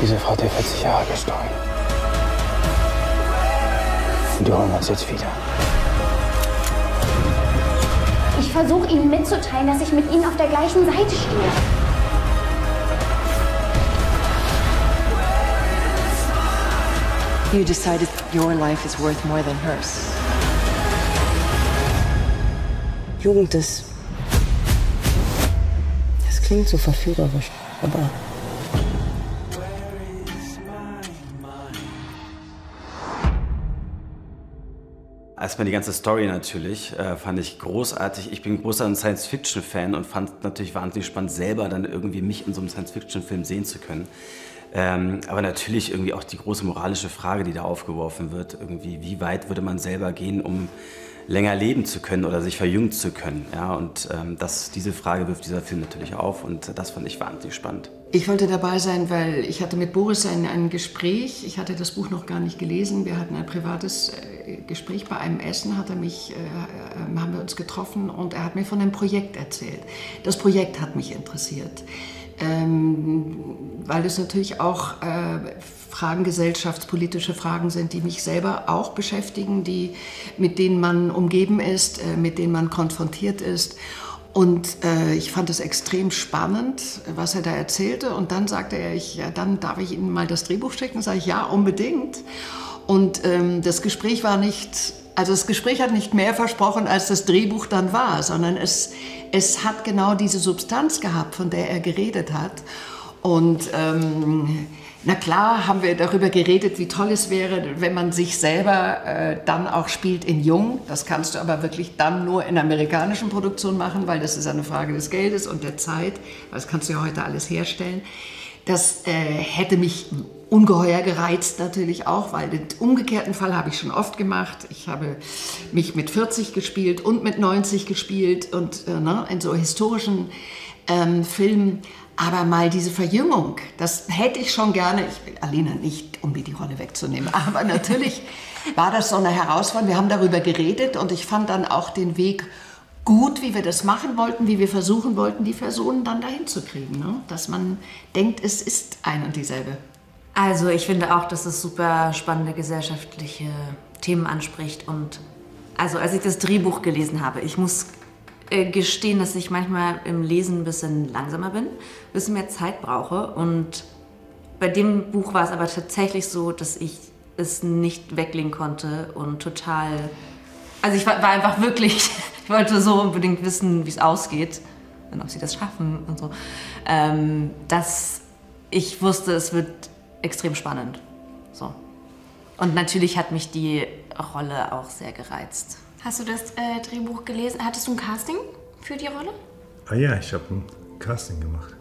Diese Frau hat dir 40 Jahre gestohlen. Und die holen uns jetzt wieder. Ich versuche Ihnen mitzuteilen, dass ich mit Ihnen auf der gleichen Seite stehe. You decided your life is worth more than hers. Jugend ist. Das klingt so verführerisch, aber. Erstmal die ganze Story natürlich, äh, fand ich großartig. Ich bin großer Science-Fiction-Fan und fand natürlich wahnsinnig spannend, selber dann irgendwie mich in so einem Science-Fiction-Film sehen zu können. Ähm, aber natürlich irgendwie auch die große moralische Frage, die da aufgeworfen wird, irgendwie, wie weit würde man selber gehen, um länger leben zu können oder sich verjüngen zu können. Ja, und ähm, das, diese Frage wirft dieser Film natürlich auf und das fand ich wahnsinnig spannend. Ich wollte dabei sein, weil ich hatte mit Boris ein, ein Gespräch. Ich hatte das Buch noch gar nicht gelesen. Wir hatten ein privates äh, Gespräch bei einem Essen. Hat er mich, äh, äh, haben wir uns getroffen und er hat mir von einem Projekt erzählt. Das Projekt hat mich interessiert, ähm, weil es natürlich auch äh, Fragen, gesellschaftspolitische Fragen sind, die mich selber auch beschäftigen, die, mit denen man umgeben ist, äh, mit denen man konfrontiert ist. Und äh, ich fand es extrem spannend, was er da erzählte. Und dann sagte er, ich, ja, dann darf ich Ihnen mal das Drehbuch schicken. Sage ich, ja, unbedingt. Und ähm, das Gespräch war nicht, also das Gespräch hat nicht mehr versprochen, als das Drehbuch dann war, sondern es, es hat genau diese Substanz gehabt, von der er geredet hat. Und ähm, na klar haben wir darüber geredet, wie toll es wäre, wenn man sich selber äh, dann auch spielt in Jung. Das kannst du aber wirklich dann nur in amerikanischen Produktionen machen, weil das ist eine Frage des Geldes und der Zeit. Das kannst du ja heute alles herstellen. Das äh, hätte mich ungeheuer gereizt natürlich auch, weil den umgekehrten Fall habe ich schon oft gemacht. Ich habe mich mit 40 gespielt und mit 90 gespielt und äh, ne, in so historischen ähm, Filmen aber mal diese Verjüngung, das hätte ich schon gerne. Ich will Alina nicht, um mir die Rolle wegzunehmen. Aber natürlich war das so eine Herausforderung. Wir haben darüber geredet und ich fand dann auch den Weg gut, wie wir das machen wollten, wie wir versuchen wollten, die Personen dann dahin zu kriegen. Ne? Dass man denkt, es ist ein und dieselbe. Also ich finde auch, dass es super spannende gesellschaftliche Themen anspricht. Und also als ich das Drehbuch gelesen habe, ich muss äh, gestehen, dass ich manchmal im Lesen ein bisschen langsamer bin, ein bisschen mehr Zeit brauche. Und bei dem Buch war es aber tatsächlich so, dass ich es nicht weglegen konnte und total. Also ich war, war einfach wirklich, ich wollte so unbedingt wissen, wie es ausgeht und ob sie das schaffen und so, ähm, dass ich wusste, es wird extrem spannend. So. Und natürlich hat mich die Rolle auch sehr gereizt. Hast du das äh, Drehbuch gelesen? Hattest du ein Casting für die Rolle? Ah ja, ich habe ein Casting gemacht.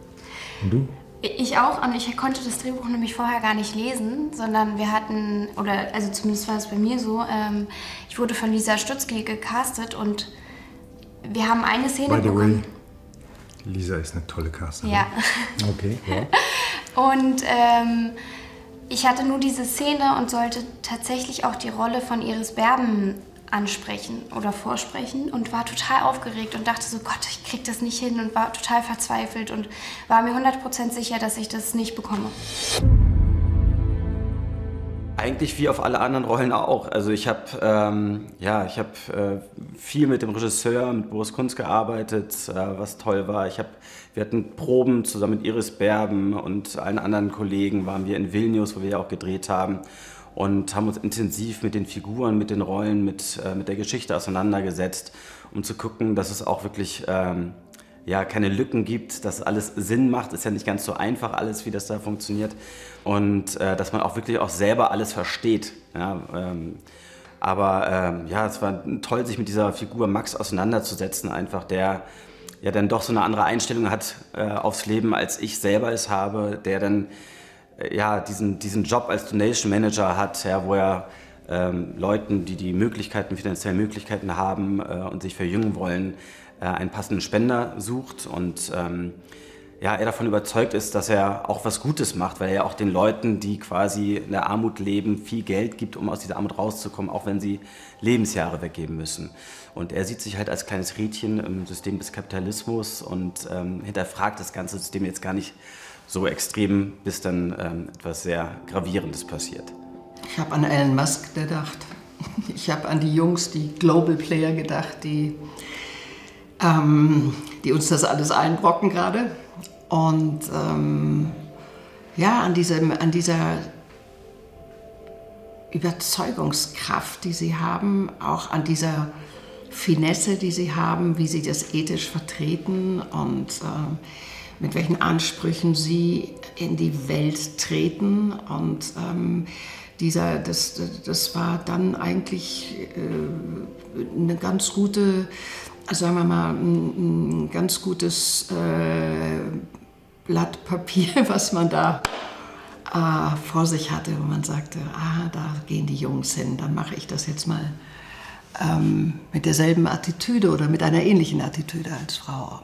Und du? Ich auch und ich konnte das Drehbuch nämlich vorher gar nicht lesen, sondern wir hatten, oder also zumindest war es bei mir so, ähm, ich wurde von Lisa Stutzki gecastet und wir haben eine Szene By the bekommen. way, Lisa ist eine tolle Casterin. Ja. Okay, ja. Und ähm, ich hatte nur diese Szene und sollte tatsächlich auch die Rolle von Iris Berben ansprechen oder vorsprechen und war total aufgeregt und dachte so, Gott, ich krieg das nicht hin und war total verzweifelt und war mir 100% sicher, dass ich das nicht bekomme. Eigentlich wie auf alle anderen Rollen auch. Also ich habe ähm, ja, habe äh, viel mit dem Regisseur, mit Boris Kunz gearbeitet, äh, was toll war. Ich habe, wir hatten Proben zusammen mit Iris Berben und allen anderen Kollegen waren wir in Vilnius, wo wir ja auch gedreht haben und haben uns intensiv mit den Figuren, mit den Rollen, mit, äh, mit der Geschichte auseinandergesetzt, um zu gucken, dass es auch wirklich ähm, ja, keine Lücken gibt, dass alles Sinn macht. Ist ja nicht ganz so einfach alles, wie das da funktioniert. Und äh, dass man auch wirklich auch selber alles versteht. Ja, ähm, aber ähm, ja, es war toll, sich mit dieser Figur Max auseinanderzusetzen, einfach der ja dann doch so eine andere Einstellung hat äh, aufs Leben, als ich selber es habe, der dann ja, diesen, diesen Job als Donation Manager hat, ja, wo er ähm, Leuten, die die Möglichkeiten, finanzielle Möglichkeiten haben äh, und sich verjüngen wollen, äh, einen passenden Spender sucht und ähm, ja, er davon überzeugt ist, dass er auch was Gutes macht, weil er auch den Leuten, die quasi in der Armut leben, viel Geld gibt, um aus dieser Armut rauszukommen, auch wenn sie Lebensjahre weggeben müssen. Und er sieht sich halt als kleines Rädchen im System des Kapitalismus und ähm, hinterfragt das ganze System jetzt gar nicht so extrem, bis dann ähm, etwas sehr Gravierendes passiert. Ich habe an Elon Musk gedacht. Ich habe an die Jungs, die Global Player gedacht, die, ähm, die uns das alles einbrocken gerade. Und ähm, ja, an, diesem, an dieser Überzeugungskraft, die sie haben, auch an dieser Finesse, die sie haben, wie sie das ethisch vertreten und äh, mit welchen Ansprüchen sie in die Welt treten. Und ähm, dieser, das, das war dann eigentlich äh, eine ganz gute, sagen wir mal, ein, ein ganz gutes äh, Blatt Papier, was man da äh, vor sich hatte, wo man sagte, ah, da gehen die Jungs hin, dann mache ich das jetzt mal ähm, mit derselben Attitüde oder mit einer ähnlichen Attitüde als Frau.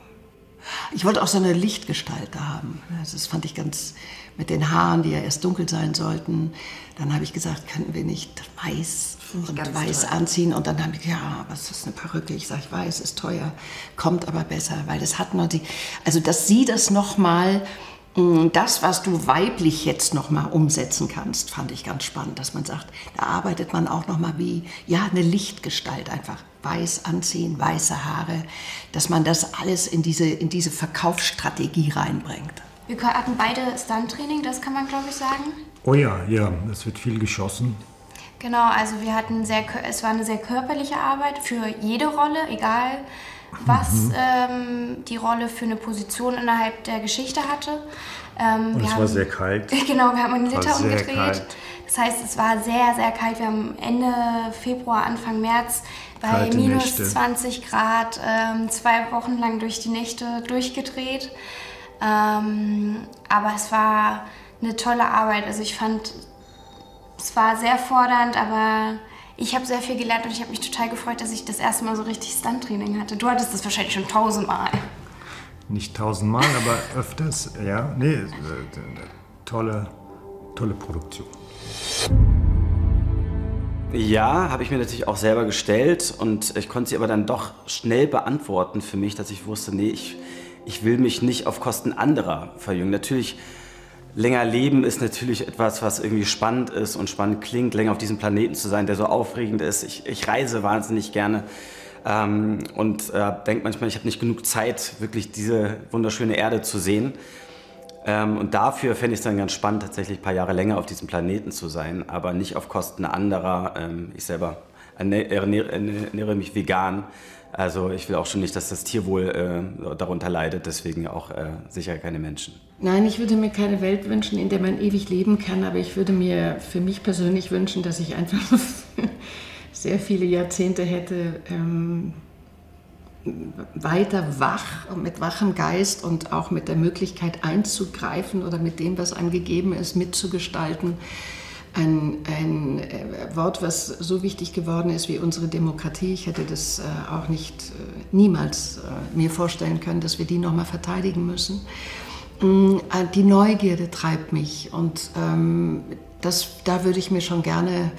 Ich wollte auch so eine Lichtgestalt da haben. Das fand ich ganz mit den Haaren, die ja erst dunkel sein sollten. Dann habe ich gesagt, könnten wir nicht weiß und weiß toll. anziehen? Und dann habe ich, ja, was ist eine Perücke? Ich sage, weiß ist teuer, kommt aber besser, weil das hat die, also dass sie das noch mal das, was du weiblich jetzt noch mal umsetzen kannst, fand ich ganz spannend, dass man sagt, da arbeitet man auch noch mal wie ja eine Lichtgestalt einfach weiß anziehen, weiße Haare, dass man das alles in diese in diese Verkaufsstrategie reinbringt. Wir hatten beide Stunt-Training, das kann man glaube ich sagen. Oh ja, ja, es wird viel geschossen. Genau, also wir hatten sehr, es war eine sehr körperliche Arbeit für jede Rolle, egal was mhm. ähm, die Rolle für eine Position innerhalb der Geschichte hatte. Ähm, Und es haben, war sehr kalt. Genau, wir haben einen Liter umgedreht. Kalt. Das heißt, es war sehr, sehr kalt. Wir haben Ende Februar, Anfang März bei Kalte minus Nächte. 20 Grad ähm, zwei Wochen lang durch die Nächte durchgedreht. Ähm, aber es war eine tolle Arbeit. Also ich fand, es war sehr fordernd, aber ich habe sehr viel gelernt und ich habe mich total gefreut, dass ich das erste Mal so richtig Stunt-Training hatte. Du hattest das wahrscheinlich schon tausendmal. Nicht tausendmal, aber öfters, ja. Nee, äh, tolle, tolle Produktion. Ja, habe ich mir natürlich auch selber gestellt und ich konnte sie aber dann doch schnell beantworten für mich, dass ich wusste, nee, ich, ich will mich nicht auf Kosten anderer verjüngen. Natürlich länger leben ist natürlich etwas, was irgendwie spannend ist und spannend klingt, länger auf diesem Planeten zu sein, der so aufregend ist. Ich, ich reise wahnsinnig gerne ähm, und äh, denke manchmal, ich habe nicht genug Zeit, wirklich diese wunderschöne Erde zu sehen. Ähm, und dafür fände ich es dann ganz spannend, tatsächlich ein paar Jahre länger auf diesem Planeten zu sein, aber nicht auf Kosten anderer. Ähm, ich selber ernähre, ernähre mich vegan. Also ich will auch schon nicht, dass das Tierwohl äh, darunter leidet, deswegen auch äh, sicher keine Menschen. Nein, ich würde mir keine Welt wünschen, in der man ewig leben kann, aber ich würde mir für mich persönlich wünschen, dass ich einfach sehr viele Jahrzehnte hätte ähm, weiter wach und mit wachem Geist und auch mit der Möglichkeit einzugreifen oder mit dem, was einem gegeben ist, mitzugestalten ein, ein äh, Wort, was so wichtig geworden ist wie unsere Demokratie. Ich hätte das äh, auch nicht äh, niemals mir vorstellen können, dass wir die nochmal verteidigen müssen. Mm, die Neugierde treibt mich und ähm, das, da würde ich mir schon gerne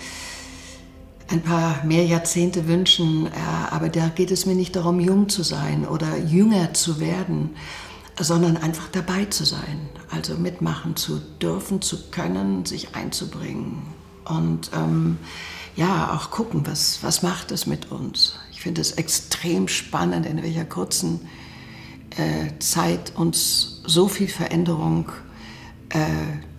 ein paar mehr Jahrzehnte wünschen, aber da geht es mir nicht darum, jung zu sein oder jünger zu werden, sondern einfach dabei zu sein, also mitmachen zu dürfen, zu können, sich einzubringen und ähm, ja, auch gucken, was, was macht es mit uns. Ich finde es extrem spannend, in welcher kurzen äh, Zeit uns so viel Veränderung äh,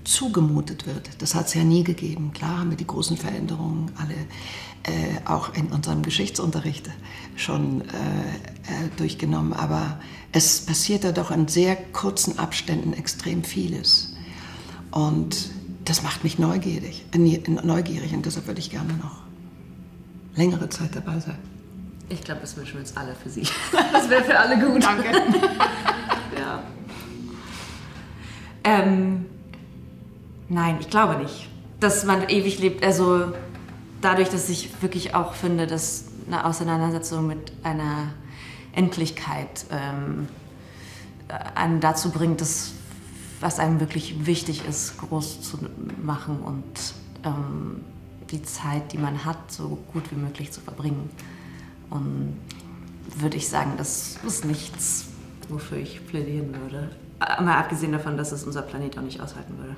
zugemutet wird. Das hat es ja nie gegeben. Klar haben wir die großen Veränderungen alle äh, auch in unserem Geschichtsunterricht schon äh, äh, durchgenommen, aber es passiert da doch in sehr kurzen Abständen extrem vieles. Und das macht mich neugierig, äh, neugierig und deshalb würde ich gerne noch längere Zeit dabei sein. Ich glaube, das wünschen wir uns alle für Sie. Das wäre für alle gut. Danke. ja. Ähm, nein, ich glaube nicht, dass man ewig lebt. Also dadurch, dass ich wirklich auch finde, dass eine Auseinandersetzung mit einer Endlichkeit ähm, einen dazu bringt, das, was einem wirklich wichtig ist, groß zu machen und ähm, die Zeit, die man hat, so gut wie möglich zu verbringen. Und würde ich sagen, das ist nichts, wofür ich plädieren würde. Mal abgesehen davon, dass es unser Planet auch nicht aushalten würde.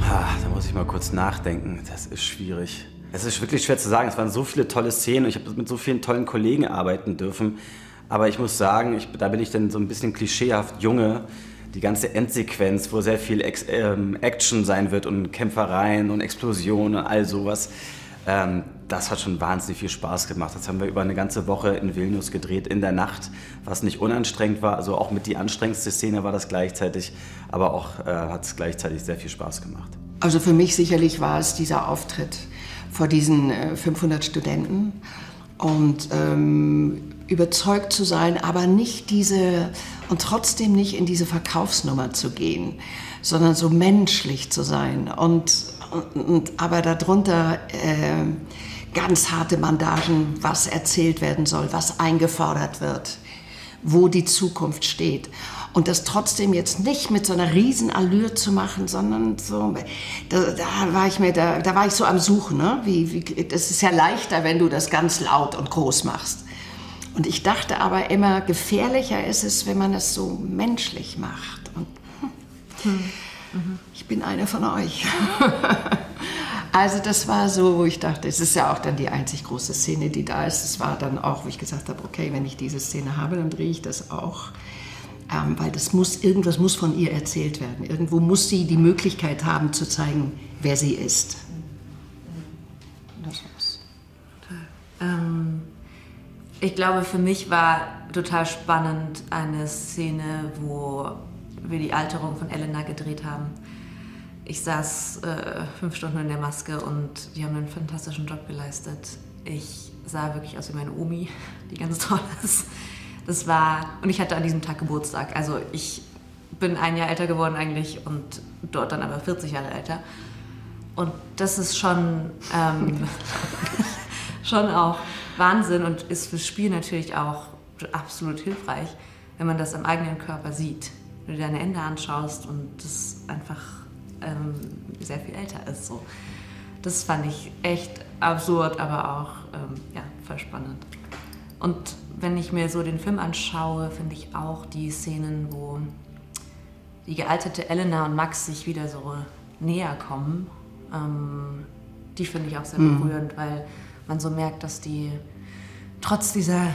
Ha, da muss ich mal kurz nachdenken. Das ist schwierig. Es ist wirklich schwer zu sagen. Es waren so viele tolle Szenen und ich habe mit so vielen tollen Kollegen arbeiten dürfen. Aber ich muss sagen, ich, da bin ich dann so ein bisschen klischeehaft junge. Die ganze Endsequenz, wo sehr viel Ex ähm, Action sein wird und Kämpfereien und Explosionen und all sowas. Ähm, das hat schon wahnsinnig viel Spaß gemacht. Das haben wir über eine ganze Woche in Vilnius gedreht, in der Nacht, was nicht unanstrengend war. Also auch mit die anstrengendste Szene war das gleichzeitig, aber auch äh, hat es gleichzeitig sehr viel Spaß gemacht. Also für mich sicherlich war es dieser Auftritt vor diesen äh, 500 Studenten und ähm, überzeugt zu sein, aber nicht diese und trotzdem nicht in diese Verkaufsnummer zu gehen, sondern so menschlich zu sein und, und, und aber darunter äh, ganz harte Bandagen, was erzählt werden soll, was eingefordert wird, wo die Zukunft steht. Und das trotzdem jetzt nicht mit so einer riesen Allure zu machen, sondern so, da, da war ich mir, da, da war ich so am Suchen, ne? wie, wie, das ist ja leichter, wenn du das ganz laut und groß machst. Und ich dachte aber immer, gefährlicher ist es, wenn man es so menschlich macht. Und hm, hm. ich bin eine von euch. Also das war so, wo ich dachte, es ist ja auch dann die einzig große Szene, die da ist. Es war dann auch, wo ich gesagt habe, okay, wenn ich diese Szene habe, dann drehe ich das auch. Ähm, weil das muss, irgendwas muss von ihr erzählt werden. Irgendwo muss sie die Möglichkeit haben zu zeigen, wer sie ist. Das war's. Ähm, ich glaube, für mich war total spannend eine Szene, wo wir die Alterung von Elena gedreht haben ich saß äh, fünf Stunden in der Maske und die haben einen fantastischen Job geleistet. Ich sah wirklich aus wie meine Omi, die ganz toll ist. Das war, und ich hatte an diesem Tag Geburtstag. Also ich bin ein Jahr älter geworden eigentlich und dort dann aber 40 Jahre älter. Und das ist schon, ähm, schon auch Wahnsinn und ist fürs Spiel natürlich auch absolut hilfreich, wenn man das am eigenen Körper sieht. Wenn du deine Ende anschaust und das einfach ähm, sehr viel älter ist. So. Das fand ich echt absurd, aber auch ähm, ja, voll spannend. Und wenn ich mir so den Film anschaue, finde ich auch die Szenen, wo die gealtete Elena und Max sich wieder so näher kommen, ähm, die finde ich auch sehr mhm. berührend, weil man so merkt, dass die trotz dieser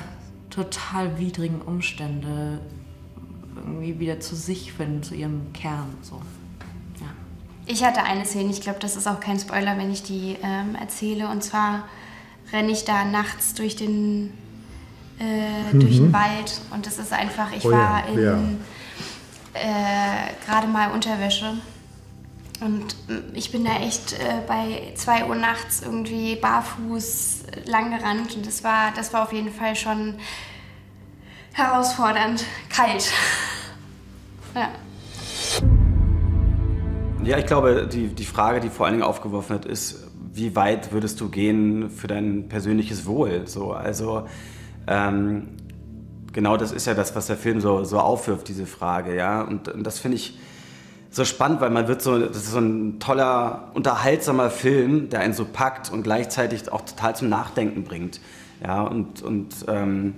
total widrigen Umstände irgendwie wieder zu sich finden, zu ihrem Kern. So. Ich hatte eine Szene, ich glaube, das ist auch kein Spoiler, wenn ich die ähm, erzähle. Und zwar renne ich da nachts durch den, äh, mhm. durch den Wald und es ist einfach, ich oh, war ja. in ja. äh, gerade mal Unterwäsche. Und mm, ich bin da echt äh, bei 2 Uhr nachts irgendwie barfuß lang gerannt und das war, das war auf jeden Fall schon herausfordernd, kalt. ja. Ja, ich glaube, die, die Frage, die vor allen Dingen aufgeworfen wird, ist, wie weit würdest du gehen für dein persönliches Wohl? So, also ähm, genau das ist ja das, was der Film so, so aufwirft, diese Frage. Ja? Und, und das finde ich so spannend, weil man wird so, das ist so ein toller, unterhaltsamer Film, der einen so packt und gleichzeitig auch total zum Nachdenken bringt. Ja, und, und ähm,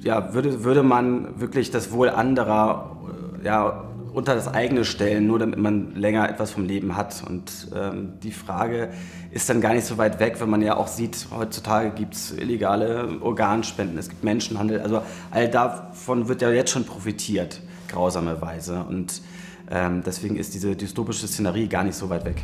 ja, würde, würde man wirklich das Wohl anderer ja, unter das eigene stellen, nur damit man länger etwas vom Leben hat. Und ähm, die Frage ist dann gar nicht so weit weg, wenn man ja auch sieht, heutzutage gibt es illegale Organspenden, es gibt Menschenhandel. Also all davon wird ja jetzt schon profitiert, grausamerweise. Und ähm, deswegen ist diese dystopische Szenerie gar nicht so weit weg.